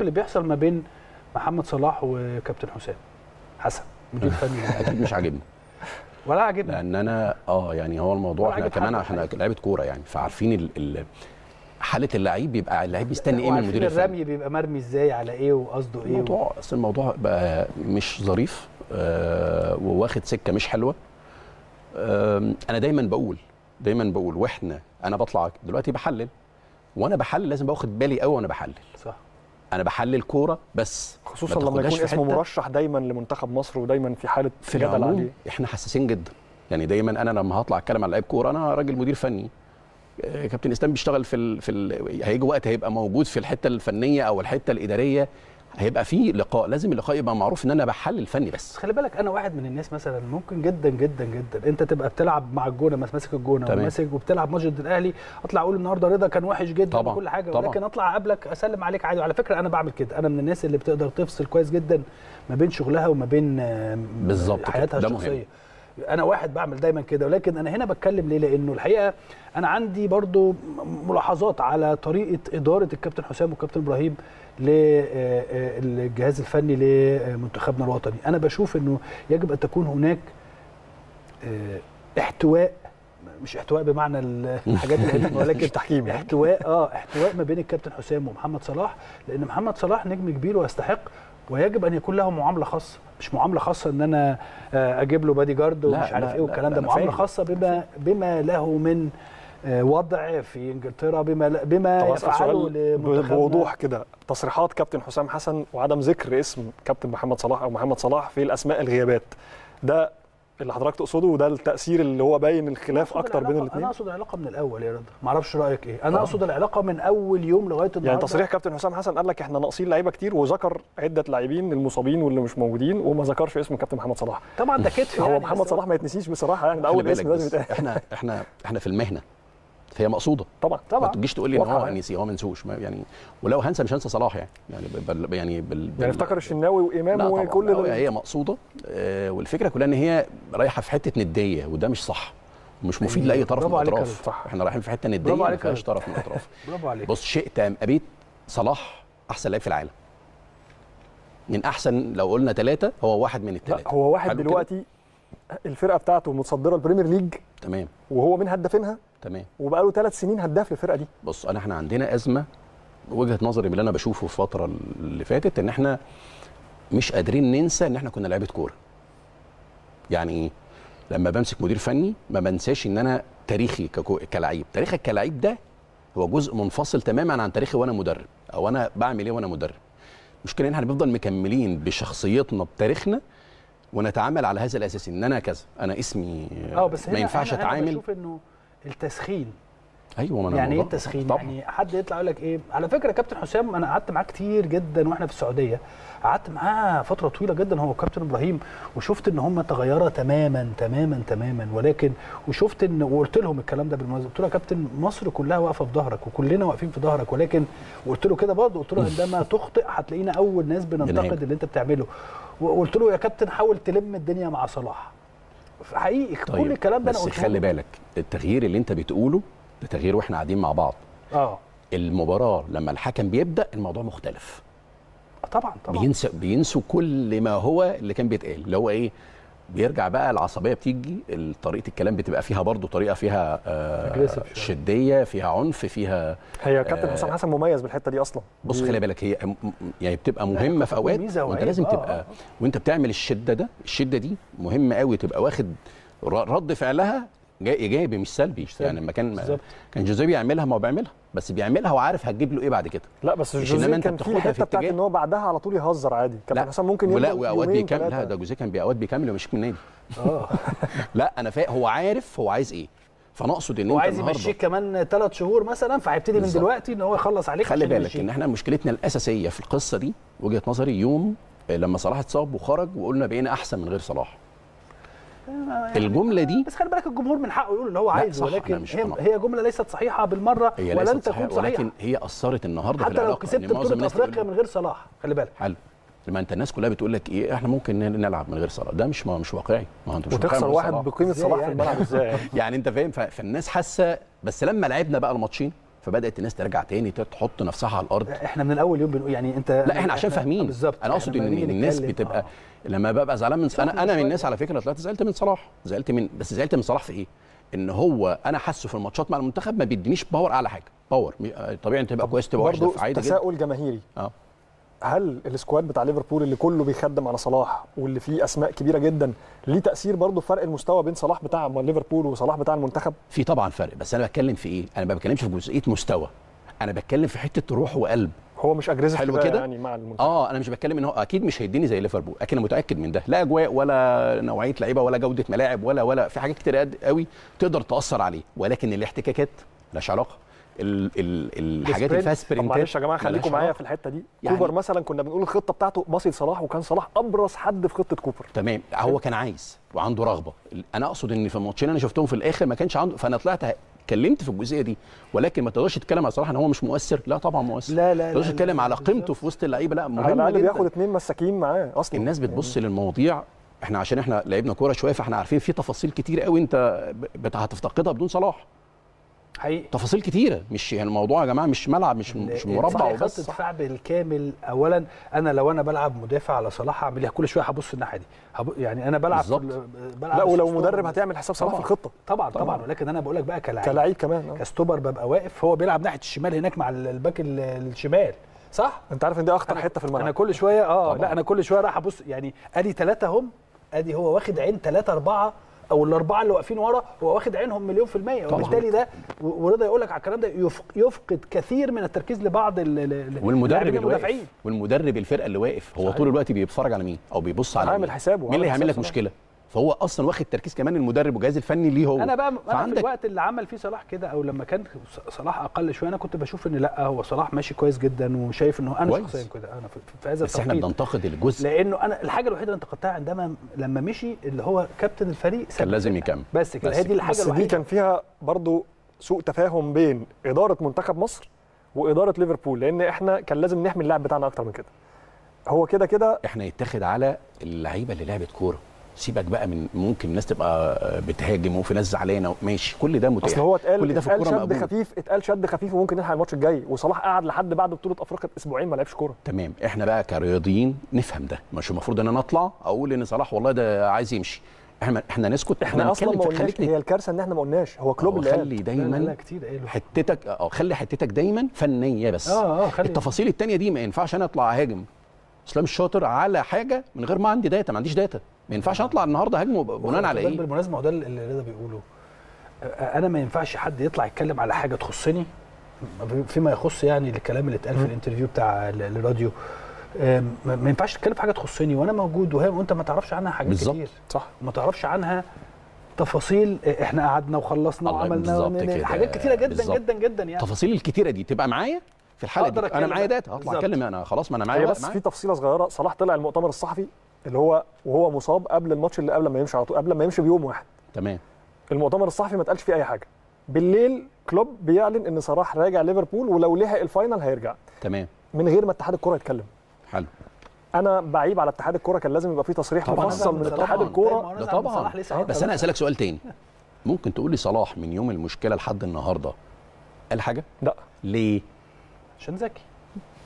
اللي بيحصل ما بين محمد صلاح وكابتن حسام. حسن. مدير فني أكيد مش عاجبني. ولا عاجبني. لأن أنا آه يعني هو الموضوع إحنا كمان إحنا. لعيبة كورة يعني فعارفين ال ال حالة اللعيب بيبقى اللعيب مستني إيه من المدير الفني. الرمي بيبقى مرمي إزاي على إيه وقصده إيه الموضوع أصل الموضوع بقى مش ظريف آه وواخد سكة مش حلوة. آه أنا دايما بقول دايما بقول وإحنا أنا بطلع دلوقتي بحلل وأنا بحلل لازم باخد بالي قوي وأنا بحلل. صح. أنا بحلل كورة بس. خصوصا ما لما يكون اسمه. مرشح دايما لمنتخب مصر ودايما في حالة في جدل عليه. إحنا حساسين جدا. يعني دايما أنا لما هطلع أتكلم على لعيب كورة أنا راجل مدير فني. آه، كابتن إسلام بيشتغل في ال... في ال... هيجي وقت هيبقى موجود في الحتة الفنية أو الحتة الإدارية. هيبقى في لقاء لازم اللقاء يبقى معروف إن أنا بحلل فني بس خلي بالك أنا واحد من الناس مثلا ممكن جدا جدا جدا أنت تبقى بتلعب مع الجونة مس- ماسك الجونة. وماسك وبتلعب ماتش ضد الأهلي أطلع أقول النهارده رضا كان وحش جدا طبعاً، وكل حاجة طبعاً. ولكن أطلع أقابلك أسلم عليك عادي وعلى فكرة أنا بعمل كده أنا من الناس اللي بتقدر تفصل كويس جدا ما بين شغلها وما بين بالظبط حياتها. الشخصية أنا واحد بعمل دايما كده ولكن أنا هنا بتكلم ليه لأنه الحقيقة أنا عندي برضو ملاحظات على طريقة إدارة الكابتن حسام والكابتن إبراهيم للجهاز الفني لمنتخبنا الوطني أنا بشوف إنه يجب أن تكون هناك آه، احتواء مش احتواء بمعنى ال- الحاجات القديمة ولكن تحكيم يعني. احتواء آه احتواء ما بين الكابتن حسام ومحمد صلاح لأن محمد صلاح نجم كبير ويستحق ويجب أن يكون له معاملة خاصة. مش معاملة خاصة إن أنا آه، أجيب له بادي جارد لا، ومش عارف لا، إيه والكلام لا، ده. معاملة فاهم. خاصة بما بما له من آه، وضع في إنجلترا بما بما بوضوح كده. تصريحات كابتن حسام حسن وعدم ذكر اسم كابتن محمد صلاح أو محمد صلاح في الأسماء الغيابات. ده اللي حضرتك تقصده وده التأثير اللي هو باين الخلاف أكتر بين العلاقة- أنا الاثنين أقصد العلاقة من الأول يا رضا. ما أعرفش رأيك إيه. أنا آه. أقصد العلاقة من أول يوم لغاية النهارده. يعني تصريح كابتن حسام حسن قال لك إحنا ناقصين لعيبة كتير وذكر عدة لاعبين المصابين واللي مش موجودين وما ذكرش اسم كابتن محمد صلاح. طبعا ده كتف هو يعني محمد بس صلاح ما يتنسيش بصراحة يعني ده أول اسم لازم يتقال. إحنا إحنا إحنا في المهنة. فهي مقصودة. طبعا ما طبعا. تجيش تقول لي إن هو يعني. نسي هو ما نسوش ما- يعني ولو هنسى مش هنسى صلاح يعني. يعني بل يعني بال يعني افتكر الشناوي وإمام وكل ال- هي مقصودة. آه، والفكرة كلها إن هي رايحة في حتة ندية وده مش صح. ومش مفيد لأي طرف من الأطراف. إحنا رايحين في حتة ندية ما فيهاش. طرف من الأطراف. برافو عليك. بص شئت أم أبيت صلاح أحسن لعيب في العالم. من أحسن لو قلنا ثلاثة هو واحد من لا الثلاثه هو واحد حلو كده؟ دلوقتي الفرقة بتاعته متصدرة ال Premier League. تمام. وهو من هدافينها. تمام. وبقاله ثلاث سنين هداف للفرقة دي. بص أنا إحنا عندنا أزمة وجهة نظري من اللي أنا بشوفه في الفترة اللي فاتت إن إحنا مش قادرين ننسى إن إحنا كنا لعيبة كورة. يعني إيه لما بمسك مدير فني ما بنساش إن أنا تاريخي. كلعيب تاريخك كلعيب ده هو جزء منفصل تماما عن تاريخي وأنا مدرب أو أنا بعمل إيه وأنا مدرب. المشكلة إن إحنا بنفضل مكملين بشخصيتنا بتاريخنا ونتعامل على هذا الأساس إن أنا كذا أنا اسمي آه بس ما ينفعش أتعامل. بشوف إنه التسخين. أيوه ما أنا يعني إيه التسخين؟ طبعا. يعني حد يطلع يقول لك إيه؟ على فكرة كابتن حسام أنا قعدت معاه كتير جدا وإحنا في السعودية. قعدت معاه فترة طويلة جدا هو وكابتن إبراهيم وشفت إن هم تغيرا تماما تماما تماما. ولكن وشفت إن وقلت لهم الكلام ده بالمناسبة. قلت له يا كابتن مصر كلها واقفة في ظهرك وكلنا واقفين في ظهرك. ولكن وقلت له كده برضه قلت له عندما تخطئ هتلاقينا أول ناس بننتقد. اللي أنت بتعمله. وقلت له يا كابتن حاول تلم الدنيا مع صلاح. حقيقي كل الكلام ده أنا بس قلته خلي له. بالك التغيير اللي أنت بتقوله ده تغيير وإحنا قاعدين مع بعض. آه. المباراة لما الحكم بيبدأ الموضوع مختلف. طبعا طبعا. بينسى بينسوا كل ما هو اللي كان بيتقال اللي هو إيه؟ بيرجع بقى العصبية بتيجي طريقة الكلام بتبقى فيها برضو طريقة فيها آه. شدية فيها عنف فيها هي كابتن آه. حسام حسن مميز بالحتة دي أصلا بص خلي بالك هي يعني بتبقى مهمة في أوقات وأنت. لازم آه، تبقى آه. وأنت بتعمل الشدة ده الشدة دي مهمة قوي تبقى واخد رد فعلها إيجابي مش سلبي, سلبي. يعني لما كان. كان جوزيه بيعملها ما هو بيعملها بس بيعملها وعارف هتجيب له إيه بعد كده لا بس مش جوزيه كان في الحتة بتاعت. إن هو بعدها على طول يهزر عادي كابتن حسام ممكن ولا يفضل واوقات بيكمل لا. ده جوزيه كان باوقات بيكمل ويمشيك من النادي آه لا أنا فاهم هو عارف هو عايز إيه فانا اقصد إن هو عايز يمشيك كمان ثلاث شهور مثلا فهيبتدي من. دلوقتي إن هو يخلص عليك خلي بالك. إن إحنا مشكلتنا الأساسية في القصة دي وجهة نظري يوم لما صلاح اتصاب وخرج وقلنا بقينا أحسن من غير صلاح الجملة دي؟ بس خلي بالك الجمهور من حقه يقول اللي هو عايزه ولكن مش هي, أنا- هي جملة ليست صحيحة بالمرة هي ولن ليست تكون صحيحة. صحيحه ولكن هي أثرت النهارده في حتى لو العلاقة. كسبت معظم بطولة أفريقيا من غير صلاح خلي بالك. حلو. لما أنت الناس كلها بتقول لك إيه إحنا ممكن نلعب من غير صلاح. ده مش ما مش واقعي. ما هو أنت مش وتخسر واحد. بقيمة صلاح في يعني؟ الملعب إزاي؟ يعني أنت فاهم؟ ف- فالناس حاسة بس لما لعبنا بقى الماتشين فبدأت الناس ترجع تاني تحط نفسها على الأرض. إحنا من اول يوم بنقول يعني أنت لا إحنا عشان فاهمين. بالظبط. أنا أقصد إن الناس بتبقى آه. لما ببقى زعلان من أنا أنا من. الناس على فكرة طلعت زعلت من صلاح. زعلت من بس زعلت من صلاح في إيه؟ إن هو أنا حاسه في الماتشات مع المنتخب ما بيدينيش power أعلى حاجة. power آه، طبيعي انت تبقى كويس تبقى وحش عادي جدا. تساؤل جماهيري. آه. هل ال squad بتاع ليفربول اللي كله بيخدم على صلاح واللي فيه أسماء كبيرة جدا ليه تأثير برضه في فرق المستوى بين صلاح بتاع ليفربول وصلاح بتاع المنتخب؟ في طبعا فرق بس أنا بتكلم في إيه؟ أنا ما بتكلمش في جزئية مستوى أنا بتكلم في حتة روح وقلب. هو مش aggressive حلو كده؟ يعني مع المنتخب؟ آه أنا مش بتكلم إن هو أكيد مش هيديني زي ليفربول لكن أنا متأكد من ده. لا أجواء ولا نوعية لعيبة ولا جودة ملاعب ولا ولا في حاجات كتير قوي تقدر تأثر عليه ولكن الاحتكاكات ملهاش علاقة. ال ال الحاجات اللي فيها sprint ات معلش يا جماعة خليكم معايا. في الحتة دي. يعني- كوبر مثلا كنا بنقول الخطة بتاعته باصي لصلاح وكان صلاح أبرز حد في خطة كوبر. تمام. هو كان عايز وعنده رغبة. أنا أقصد إن في الماتشين أنا شفتهم في الآخر ما كانش عنده فأنا طلعت اتكلمت في الجزئية دي ولكن ما تقدرش تتكلم على صلاح إن هو مش مؤثر. لا طبعا مؤثر. لا، لا، ما تقدرش تتكلم على. قيمته في وسط اللعيبة. لا على مهمه الأقل جدا. بياخد اتنين مساكين معاه أصلا. الناس بتبص للمواضيع. إحنا عشان إحنا لعبنا كورة شوية فإحنا عارفين في تفاصيل كتير قوي أنت هتفتقدها بدون صلاح. حقيقي تفاصيل كتيرة مش يعني الموضوع يا جماعة مش ملعب مش مش مربع وبس خط الدفاع بالكامل اولا أنا لو أنا بلعب مدافع على صلاح هعمل إيه كل شوية هبص الناحية دي هب... يعني أنا بلعب بالظبط. بلعب لا ولو. مدرب هتعمل حساب صلاح في. الخطة طبعا طبعا, طبعاً. ولكن أنا بقول لك بقى كلاعب كلاعب كمان آه. ك stopper ببقى واقف هو بيلعب ناحية الشمال هناك مع ال- ال back ال- الشمال صح أنت عارف إن دي أخطر حتة في أنا الملعب كل شوية آه طبعاً. لا أنا كل شوية راح أبص يعني أدي ثلاثة هم أدي هو واخد عين ثلاثة أربعة أو الأربعة اللي واقفين ورا هو واخد عينهم مليون في المية. وبالتالي ده ورضا يقول لك على الكلام ده يفق يفقد كثير من التركيز لبعض ال- ال- ال- والمدرب المدافعين. والمدرب الفرقة اللي واقف هو صحيح. طول الوقت بيتفرج على مين؟ أو بيبص على مين؟ اللي هيعمل لك مشكلة؟ فهو أصلا واخد تركيز كمان المدرب والجهاز الفني ليه هو أنا بقى في فعندك الوقت اللي عمل فيه صلاح كده أو لما كان ص- صلاح أقل شوية أنا كنت بشوف إن لأ هو صلاح ماشي كويس جدا وشايف إنه أنا كويس. شخصيا كده أنا في, في هذا بس إحنا بننتقد الجزء لأنه أنا الحاجة الوحيدة اللي انتقدتها عندما لما مشي اللي هو كابتن الفريق كان لازم. يكمل. بس كده هي دي. الحاجة بس دي الوحيدة كان فيها برضو سوء تفاهم بين إدارة منتخب مصر وإدارة ليفربول لأن إحنا كان لازم نحمي اللاعب بتاعنا أكتر من كده هو كده كده إحنا يتاخد على اللعيبة اللي لعبت كورة سيبك بقى من ممكن الناس تبقى بتهاجم وفي ناس زعلانة ماشي. كل ده متاح. أصل هو اتقال كل ده في الكورة شد خفيف اتقال شد خفيف وممكن نلحق الماتش الجاي. وصلاح قعد لحد بعد بطولة أفريقيا أسبوعين ما لعبش كورة. تمام. إحنا بقى كرياضيين نفهم ده. مش المفروض إن أنا أطلع أقول إن صلاح والله ده عايز يمشي. إحنا إحنا نسكت. إحنا أصلا نتكلم ما قلناش هي الكارثة إن إحنا ما قلناش. هو كلوب اللي خلي دايما حتتك آه خلي حتتك دايما فنية بس. آه آه خلي التفاصيل التانية دي ما ينفعش أنا أطلع أهاجم. اسلام الشاطر على حاجة من غير ما عندي data ما عنديش data. ما ينفعش أطلع النهارده اهاجمه بناء على إيه؟ بالمناسبة وده اللي رضا بيقوله. آه، أنا ما ينفعش حد يطلع يتكلم على حاجة تخصني فيما يخص يعني الكلام اللي اتقال في ال interview بتاع ال- الراديو. ما ينفعش تتكلم في حاجة تخصني وأنا موجود وهي وأنت ما تعرفش عنها حاجات بالظبط. كتير. صح. ما تعرفش عنها تفاصيل آه، إحنا قعدنا وخلصنا الله وعملنا. حاجات كتيرة جدا بالظبط. جدا جدا يعني. التفاصيل الكتيرة دي تبقى معايا؟ في الحالة دي. أنا معايا. data هطلع. أتكلم أنا خلاص ما أنا معايا بس. في تفصيلة صغيرة. صلاح طلع المؤتمر الصحفي اللي هو وهو مصاب قبل الماتش اللي قبل ما يمشي على طول قبل ما يمشي بيوم واحد. تمام. المؤتمر الصحفي ما اتقالش فيه أي حاجة. بالليل كلوب بيعلن إن صلاح راجع ليفربول ولو لحق ال final هيرجع. تمام. من غير ما اتحاد الكورة يتكلم. حلو. أنا بعيب على اتحاد الكورة. كان لازم يبقى فيه تصريح. مفصل من اتحاد. الكورة. ده طبعا. بس أنا. اسالك سؤال تاني. ممكن تقول لي صلاح من يوم المشكلة لحد النهارده؟ قال حاجة؟ لا. ليه؟ عشان ذكي.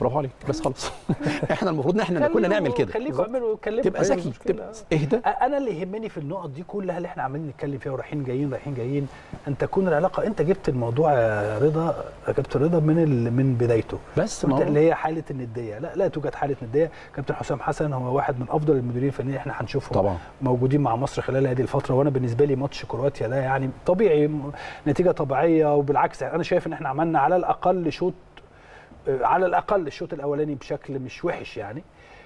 برافو عليك. بس خلاص. إحنا المفروض إن إحنا كنا نعمل كده. خليكم اعملوا اتكلموا. تبقى هي ذكي. تبقى اهدى. أنا اللي يهمني في النقط دي كلها اللي إحنا عمالين نتكلم فيها ورايحين جايين رايحين جايين أن تكون العلاقة. أنت جبت الموضوع يا رضا كابتن رضا من ال... من بدايته. بس اللي هي حالة الندية. لا لا توجد حالة ندية. كابتن حسام حسن هو واحد من أفضل المديرين الفنيين إحنا هنشوفهم طبعا. موجودين مع مصر خلال هذه الفترة. وأنا بالنسبة لي ماتش كرواتيا ده يعني طبيعي نتيجة طبيعية. وبالعكس أنا شايف إن إحنا عملنا على الأقل شوط على الأقل الشوط الأولاني بشكل مش وحش يعني.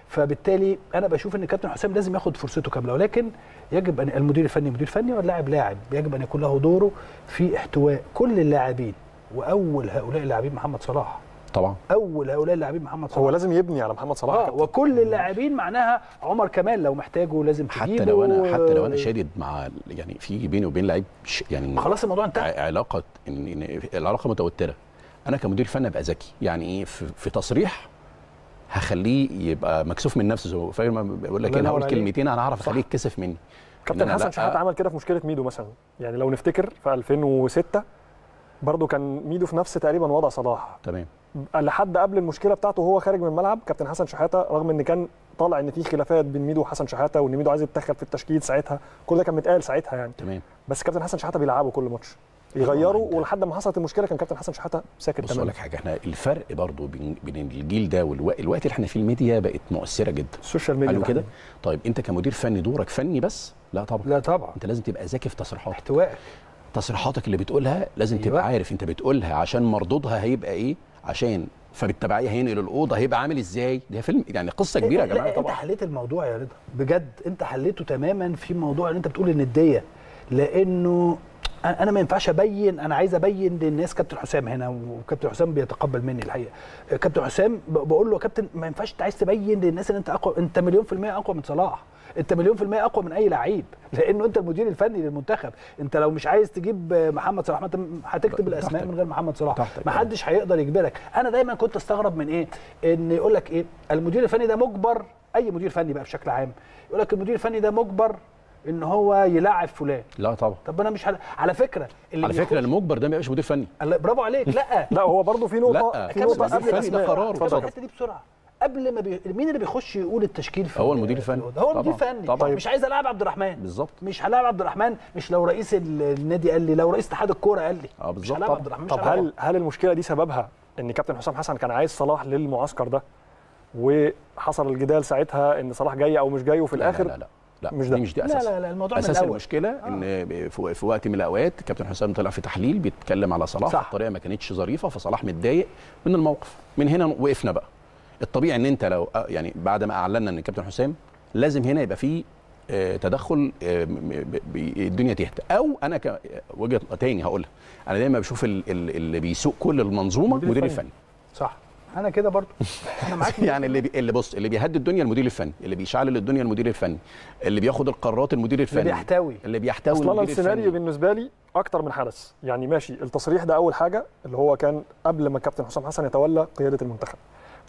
فبالتالي أنا بشوف إن كابتن حسام لازم ياخد فرصته كاملة ولكن يجب أن المدير الفني مدير فني واللاعب لاعب. يجب أن يكون له دوره في احتواء كل اللاعبين وأول هؤلاء اللاعبين محمد صلاح. طبعا. أول هؤلاء اللاعبين محمد صلاح. هو لازم يبني على محمد صلاح آه. وكل اللاعبين معناها عمر كمال لو محتاجه لازم تجيبه. حتى لو أنا حتى لو أنا شادد مع يعني في بيني وبين لعيب ش- يعني خلاص الموضوع انتهى. علاقة ان إن العلاقه متوترة. أنا كمدير فني أبقى ذكي. يعني إيه؟ في, في تصريح هخليه يبقى مكسوف من نفسه. زي- فاهم ما بقول لك أنا هقول. كلمتين أنا هعرف. اخليه يتكسف مني. كابتن حسن لأ، شحاته عمل كده في مشكلة ميدو مثلا. يعني لو نفتكر في 2006 برضه كان ميدو في نفس تقريبا وضع صلاح. تمام. لحد قبل المشكلة بتاعته وهو خارج من الملعب كابتن حسن شحاتة رغم إن كان طالع ان في خلافات بين ميدو وحسن شحاتة وإن ميدو عايز يتدخل في التشكيل ساعتها كل ده كان متقال ساعتها يعني. تمام. بس كابتن حسن شحاتة بيلعبه كل ماتش. يغيره أنت- ولحد ما حصلت المشكلة كان كابتن حسن شحاتة ساكت بص تماما. لك حاجة إحنا الفرق برضو بين بين الجيل ده والوقت الوقت اللي إحنا فيه الميديا بقت مؤثرة جدا. السوشيال ميديا حلو كده. طيب أنت كمدير فني دورك فني بس؟ لا طبعا. لا طبعا. أنت لازم تبقى ذكي في تصريحاتك. احتواء. تصريحاتك اللي بتقولها لازم أيوة. تبقى عارف أنت بتقولها عشان مردودها هيبقى إيه؟ عشان فبالتبعيه هينقل الأوضة هيبقى عامل إزاي؟ ده فيلم يعني قصة كبيرة يا لا، جماعة أنت طبعا. حليت الموضوع يا رضا. بجد أنت حليته تماما في موضوع ان أنت بتقول النديه لأنه أنا أنا ما ينفعش أبين أنا عايز أبين للناس كابتن حسام هنا وكابتن حسام بيتقبل مني الحقيقة. كابتن حسام بقول له يا كابتن ما ينفعش أنت عايز تبين للناس ان أنت أقوى أنت مليون في المية أقوى من صلاح. أنت مليون في المية أقوى من أي لعيب. لأنه أنت المدير الفني للمنتخب. أنت لو مش عايز تجيب محمد صلاح أنت هتكتب الأسماء. من غير محمد صلاح. ما حدش هيقدر يجبرك. أنا دايما كنت أستغرب من إيه؟ إن يقول لك إيه؟ المدير الفني ده مجبر أي مدير فني بقى بشكل عام. يقول لك المدير الفني ده مجبر ان هو يلاعب فلان لا طبعا طب أنا مش هل... على فكرة اللي على فكرة المجبر ده ما يبقاش مدير فني برافو عليك لا لا هو برضه في نقطه لا، في نقطة قبل دي. قرار. الحته دي بسرعة قبل ما بي... مين اللي بيخش يقول التشكيل في هو المدير الفني. هو المدير طبعاً. الفني طبعاً. مش عايز العب عبد الرحمن بالظبط مش هلاعب عبد الرحمن مش لو رئيس ال- النادي قال لي لو رئيس اتحاد الكورة قال لي آه مش بالظبط هلاعب طبعاً. عبد الرحمن طب. هل هل المشكلة دي سببها إن كابتن حسام حسن كان عايز صلاح للمعسكر ده وحصل الجدال ساعتها إن صلاح جاي أو مش جاي وفي لا الآخر لا لا لا مش مش ده. مش دي لا أساس. لا لا الموضوع من أساس الأول. المشكلة إن في وقت من الأوقات كابتن حسام طلع في تحليل بيتكلم على صلاح صح. بطريقه ما كانتش ظريفة فصلاح متضايق من الموقف. من هنا وقفنا بقى. الطبيعي إن أنت لو آه، يعني بعد ما اعلنا إن كابتن حسام لازم هنا يبقى في آه، تدخل آه، الدنيا تهدى. أو أنا ك- وجهة تاني هقولها. أنا دايما بشوف ال- ال- اللي بيسوق كل المنظومة الفني. الفني. صح. أنا كده برضو. أنا معاك يعني اللي بي... اللي بص اللي بيهدي الدنيا المدير الفني اللي بيشعل الدنيا المدير الفني اللي بياخد القرارات المدير الفني اللي بيحتوي. اللي بيحتوي أصلا المدير السيناريو الفني. بالنسبة لي أكتر من حدث. يعني ماشي التصريح ده أول حاجة اللي هو كان قبل ما كابتن حسام حسن يتولى قيادة المنتخب.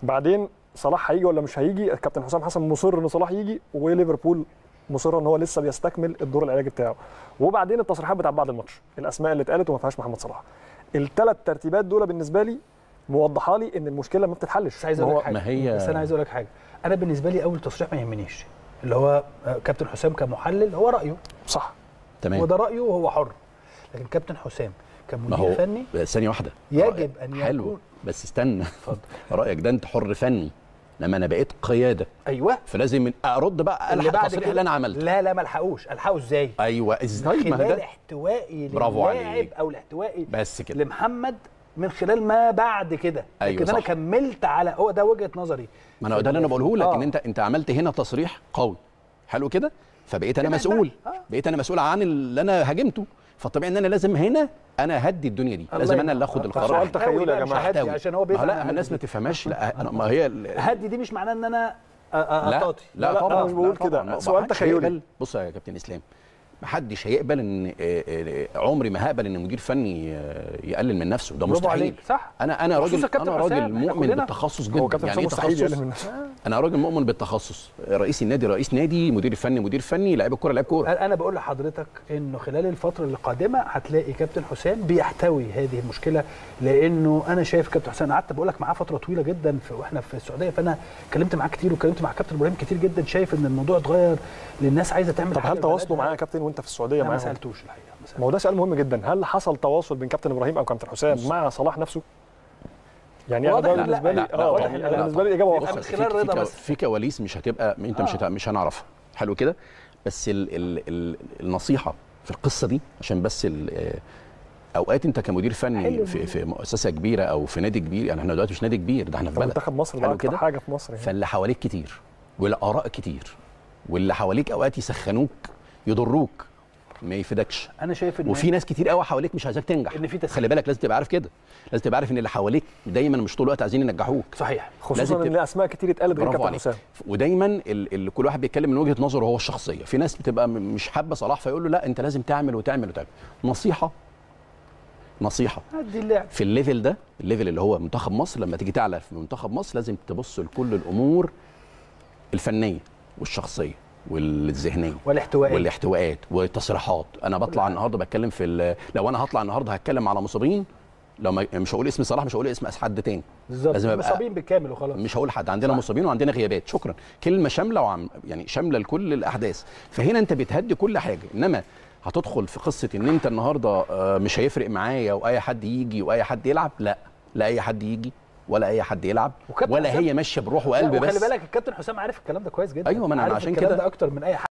بعدين صلاح هيجي ولا مش هيجي؟ كابتن حسام حسن مصر إن صلاح يجي وليفربول مصر إن هو لسه بيستكمل الدور العلاجي بتاعه. وبعدين التصريحات بتاعت بعد الماتش الأسماء اللي اتقالت وما فيهاش محمد صلاح. الثلاث ترتيبات دول بالنسبة لي موضحة لي إن المشكلة ما بتتحلش. بس عايز أقول لك حاجة. ما هي- بس أنا عايز أقول لك حاجة. أنا بالنسبة لي أول تصريح ما يهمنيش. اللي هو آه، كابتن حسام كمحلل هو رأيه. صح. تمام. وده رأيه وهو حر. لكن كابتن حسام كمدير هو فني ثانية واحدة. يجب رأيك أن حلو. يكون- بس استنى. اتفضل. رأيك ده أنت حر فني. لما أنا بقيت قيادة. أيوه. فلازم أرد بقى. اللي الحق بعد التصريح كده. اللي أنا عملته. لا لا ما ألحقوش. ألحقه إزاي؟ أيوه إزاي؟ ما ده احتوائي برافو للاعب عليك. أو الاحتوائي بس كده. لمحمد من خلال ما بعد كده أيوة لكن أنا صح. كملت على هو ده وجهة نظري ما أنا ده اللي أنا بقوله لك آه. إن أنت أنت عملت هنا تصريح قوي حلو كده فبقيت أنا تمام مسؤول. آه. بقيت أنا مسؤول عن اللي أنا هاجمته فالطبيعي إن أنا لازم هنا أنا هدي الدنيا دي لازم أنا. اللي آخد القرار سؤال تخيلي يا لا،. ههدي أحتوي. عشان هو هو لا الناس هدي ما. تفهمش لا أنا ما هي ال- هدي دي مش معناه إن أنا أ- أ- لا أطاطي لا لا، طبعا أنا مش بقول لا ما سؤال حدش تخيلي. هيقبل- بص يا كابتن إسلام ما حدش هيقبل إن آه، آه، عمري ما هقبل إن مدير فني آه، يقلل من نفسه. ده مستحيل عليك. صح. أنا أنا راجل أنا راجل مؤمن. بالتخصص جدا. يعني إيه تخصص؟ أنا راجل مؤمن بالتخصص. رئيس النادي رئيس نادي مدير الفني مدير فني لاعب الكورة لاعب كورة. أنا بقول لحضرتك إنه خلال الفترة القادمة هتلاقي كابتن حسام بيحتوي هذه المشكلة لأنه أنا شايف كابتن حسام قعدت بقول لك معاه فترة طويلة جدا في وإحنا في السعودية فأنا اتكلمت معاه كتير واتكلمت مع كابتن إبراهيم كتير جدا شايف إن الموضوع اتغير للناس عايزة تعمل طب هل تواصلوا. معاه يا كابتن وانت في السعودية ما سألتوش الحقيقة ما هو ده سؤال مهم جدا هل حصل تواصل بين كابتن إبراهيم أو كابتن حسام مع صلاح نفسه يعني أنا بالنسبة لي آه. بالنسبة لي الاجابه واضحة من في- خلال رضا بس. في كواليس مش هتبقى انت مش آه. مش هنعرفها حلو كده بس ال ال ال النصيحة في القصة دي عشان بس ال- آه، أوقات أنت كمدير فني. في, في مؤسسة كبيرة أو في نادي كبير يعني إحنا دلوقتي مش نادي كبير ده إحنا في بلد منتخب مصر ده حلو أكتر كده؟ حاجة في مصر يعني. فاللي حواليك كتير والآراء كتير واللي حواليك أوقات يسخنوك يضروك ما يفيدكش. أنا شايف إن وفي ناس كتير قوي حواليك مش عايزاك تنجح. إن في تسخين. خلي بالك لازم تبقى عارف كده. لازم تبقى عارف إن اللي حواليك دايما مش طول الوقت عايزين ينجحوك. صحيح. خصوصا لازم إن تبقى- أسماء كتير اتقالت غير كابتن حسام. ودايما ال ال كل واحد بيتكلم من وجهة نظره هو الشخصية. في ناس بتبقى م- مش حابة صلاح فيقول له لا أنت لازم تعمل وتعمل وتعمل. نصيحة. نصيحة. هدي اللعب. في ال level ده ال level اللي هو منتخب مصر لما تيجي تعلى في منتخب مصر لازم تبص لكل الأمور الفنية والشخصية. والذهنية والاحتواء والاحتواءات والتصريحات. أنا بطلع النهارده بتكلم في لو أنا هطلع النهارده هتكلم على مصابين لو ما مش هقول اسم صلاح مش هقول اسم حد تاني. بالظبط. لازم أبقى- مصابين بالكامل وخلاص. مش هقول حد. عندنا صح. مصابين وعندنا غيابات. شكرا. كلمة شاملة وعم يعني شاملة لكل الأحداث. فهنا أنت بتهدي كل حاجة. إنما هتدخل في قصة إن أنت النهارده آه، مش هيفرق معايا وأي حد يجي وأي حد يلعب. لا. لا أي حد يجي. ولا أي حد يلعب ولا هي ماشية بروح وقلب وخلي بس. بالك الكابتن حسام عارف الكلام ده كويس جدا. أيوة، ما عارف عشان كده- ده أكتر من أي حد.